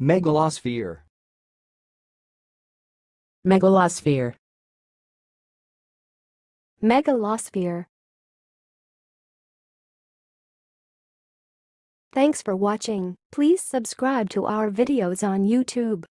Megalosphere. Megalosphere. Megalosphere. Thanks for watching. Please subscribe to our videos on YouTube.